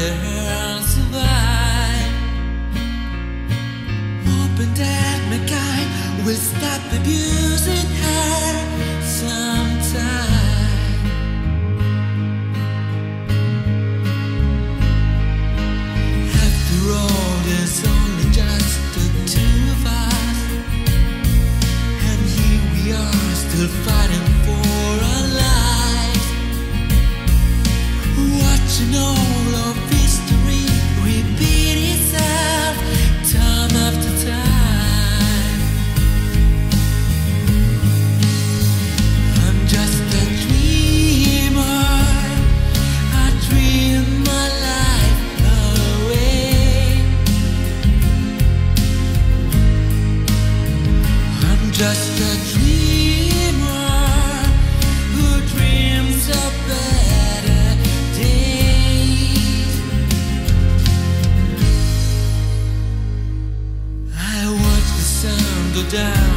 under. Open that my guy will stop abusing her. down.